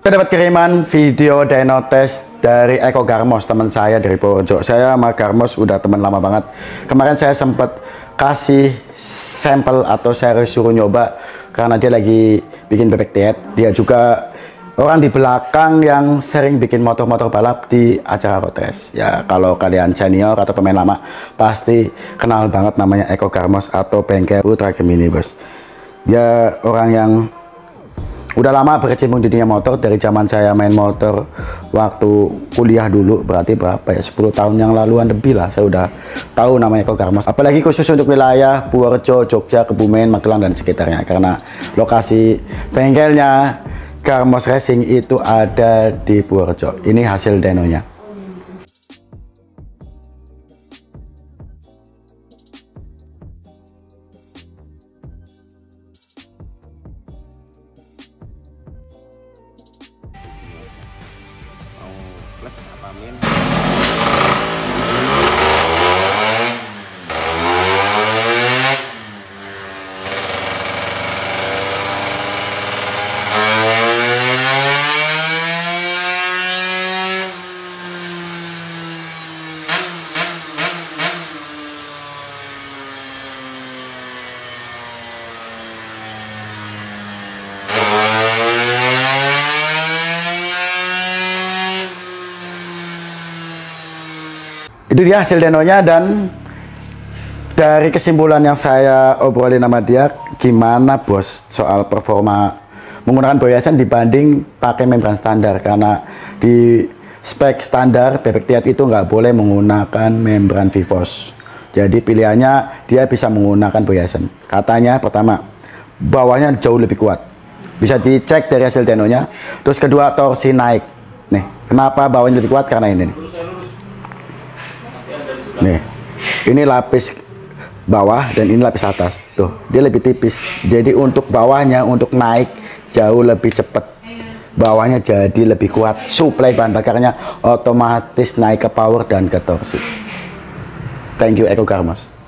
Saya dapat kiriman video dyno test dari Eko Garmos, teman saya dari Purworejo. Saya sama Garmos udah teman lama banget. Kemarin saya sempat kasih sampel atau saya suruh nyoba karena dia lagi bikin bebek diet. Dia juga orang di belakang yang sering bikin motor-motor balap di acara road race. Ya, kalau kalian senior atau pemain lama pasti kenal banget namanya Eko Garmos atau bengkel Ultra Gemini, Bos. Dia orang yang udah lama berkecimpung di dunia motor dari zaman saya main motor waktu kuliah dulu berarti berapa ya 10 tahun yang laluan lebih lah saya udah tahu namanya Eko Garmos apalagi khusus untuk wilayah Purworejo, Jogja, Kebumen, Magelang dan sekitarnya karena lokasi bengkelnya Garmos Racing itu ada di Purworejo. Ini hasil denonya plus apa min itu dia hasil denonya dan dari kesimpulan yang saya obrolin sama dia gimana bos soal performa menggunakan boyasan dibanding pakai membran standar? Karena di spek standar bebek tiat itu nggak boleh menggunakan membran Vivos jadi pilihannya dia bisa menggunakan boyasan katanya pertama bawahnya jauh lebih kuat. Bisa dicek dari hasil denonya. Terus kedua torsi naik. Nih kenapa bawahnya lebih kuat? Karena ini nih. Nih, ini lapis bawah dan ini lapis atas. Tuh, dia lebih tipis. Jadi untuk bawahnya untuk naik jauh lebih cepat. Bawahnya jadi lebih kuat. Suplai bahan bakarnya otomatis naik ke power dan ke torsi. Thank you Eko Karmos.